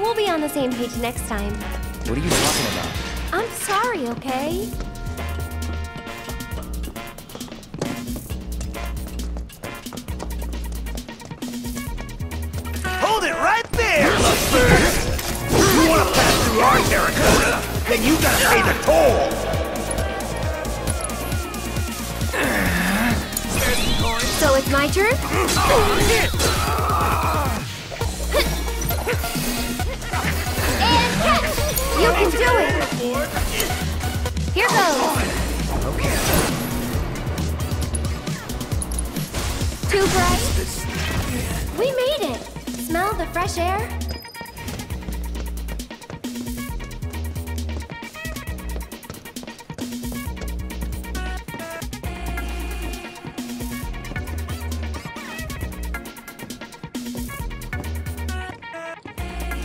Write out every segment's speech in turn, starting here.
We'll be on the same page next time. What are you talking about? I'm sorry, okay? Hold it right there! You wanna pass through our territory? Then you gotta pay the toll! So it's my turn? Oh, Too bright? We made it! Smell the fresh air?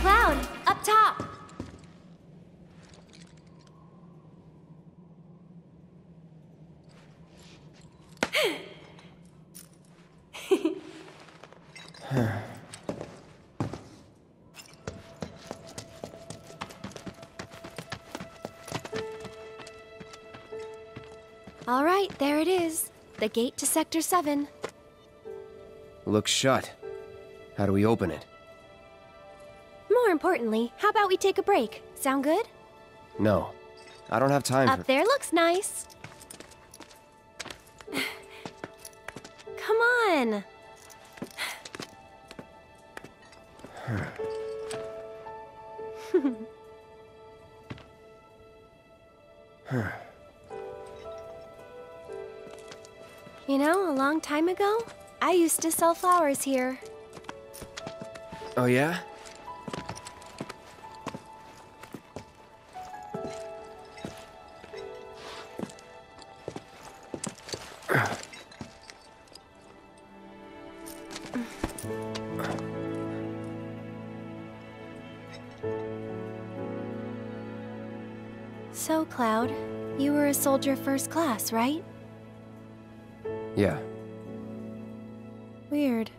Cloud, up top! All right, there it is. The gate to Sector 7. Looks shut. How do we open it? More importantly, how about we take a break? Sound good? No. I don't have time Up for- there looks nice. Come on. You know, a long time ago, I used to sell flowers here. Oh, yeah? So, Cloud, you were a soldier first class, right? Yeah. Weird.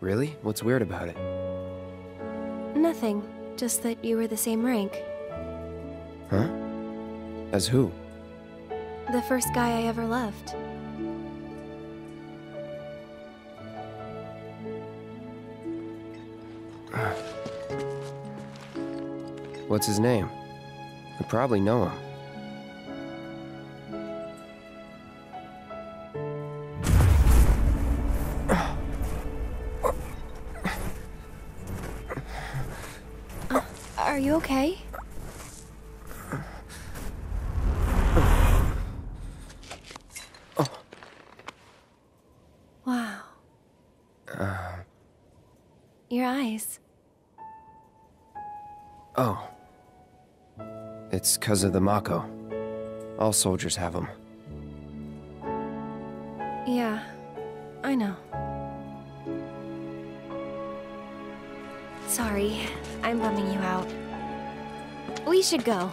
Really? What's weird about it? Nothing. Just that you were the same rank. Huh? As who? The first guy I ever loved. What's his name? I probably know him. Are you okay? Wow. Uh. Your eyes. Oh. It's because of the Mako. All soldiers have them. Yeah, I know. Sorry, I'm bumming you out. We should go.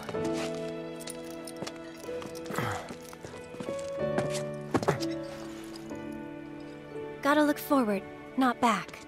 Gotta look forward, not back.